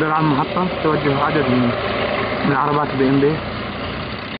دول على المحطة توجه عدد من من عربات بي ام بي